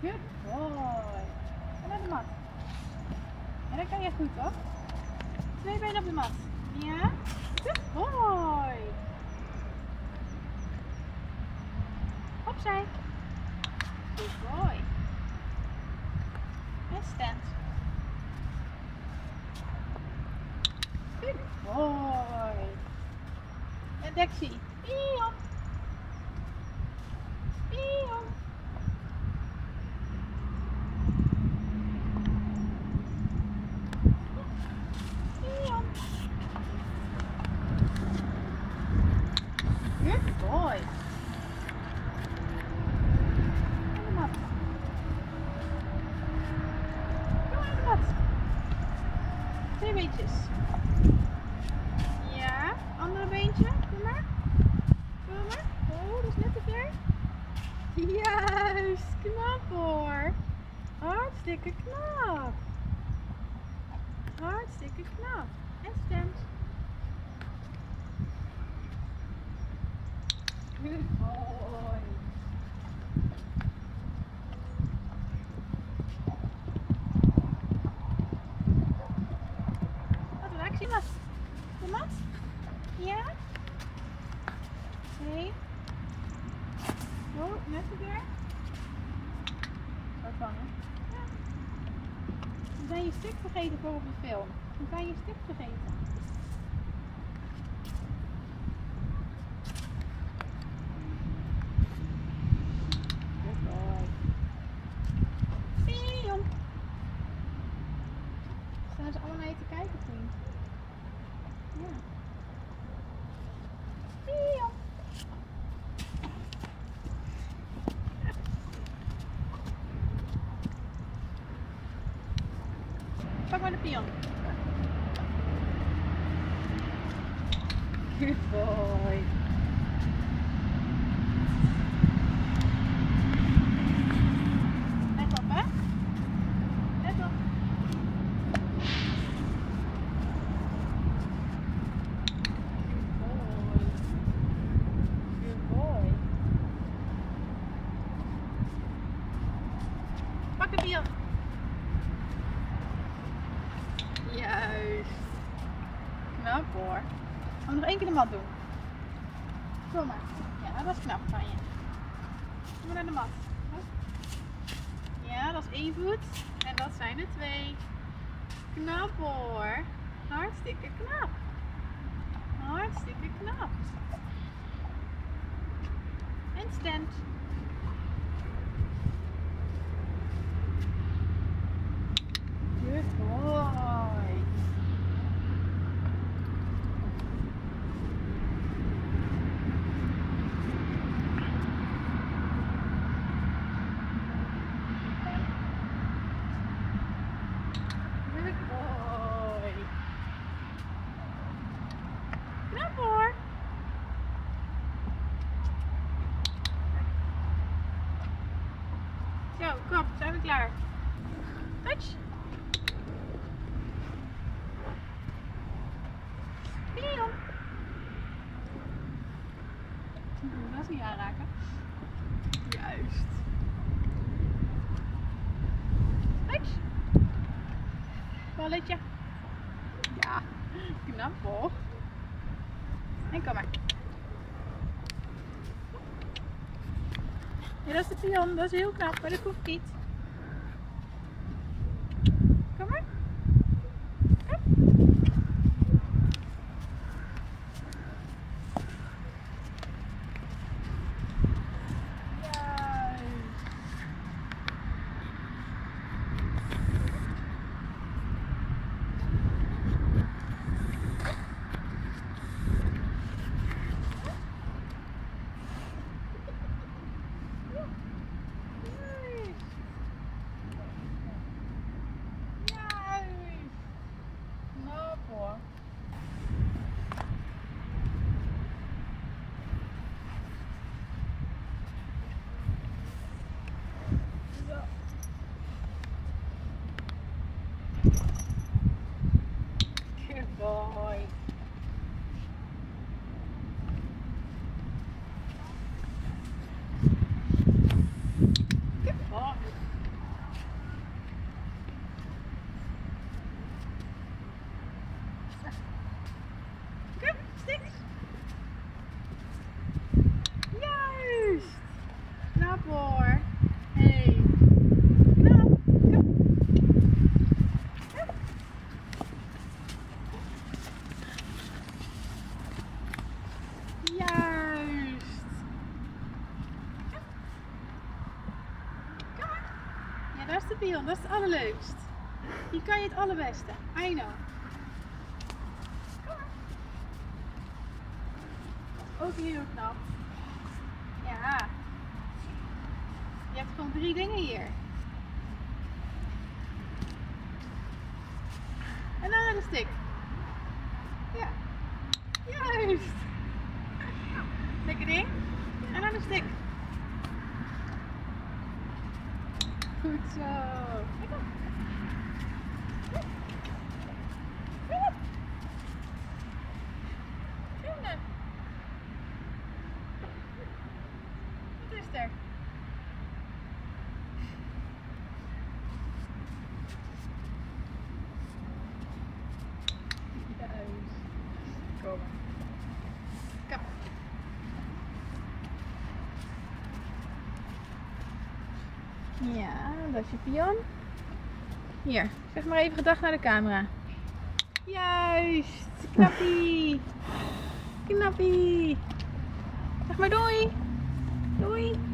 Good boy. En naar de mat. En dat kan je goed, toch? Twee benen op de mat. Ja? Good boy. Opzij. Good boy. En stand. Good boy. En Dexie. Pion. Pion. Good boy. En de mat. Kom aan de mat. Beentjes. Ja, andere beentje. Kom maar. Kom maar. Oh, dat is net te ver. Juist, knap hoor. Hartstikke knap. Hartstikke knap. En stemt. Good. Wat een actie was. De mat? Ja? Nee? Oh, net te ver. Zo vangen. Ja. Dan ben je stuk vergeten voor op de film. Dan ben je stuk vergeten. Staan ze allemaal naar je te kijken, vriend? Ja. Pion. Pak maar de pion. Good boy. Let op, hè? Let op. Good boy. Good boy. Pak de pion. Juist. Knap hoor. Gaan we nog één keer de mat doen? Kom maar. Ja, dat is knap van je. Kom maar naar de mat. Ja, dat is één voet. En dat zijn er twee. Knap hoor. Hartstikke knap. Hartstikke knap. En stand. Good boy. Good boy. Knap hoor. Zo, kom, zijn we klaar. Touch. Pion. Oeh, Dat is niet aanraken. Juist. Touch. Balletje. Ja, knap hoor. En kom maar. Ja, dat is de pion, dat is heel knap, maar dat hoeft niet. Kom maar. Kom. Juist. Juist. Daar is de pion. Dat is het allerleukst. Hier kan je het allerbeste. I know. Kom maar. Ook heel knap. Ja. Je hebt gewoon drie dingen hier. En dan de stick. Ja. Juist. Lekker ding. En naar de stick. Goed zo. Kijk op. Is? Juist. Kom. Ja, dat is je pion. Hier, zeg maar even gedag naar de camera. Juist, knappie. Knappie. Zeg maar doei. Doei.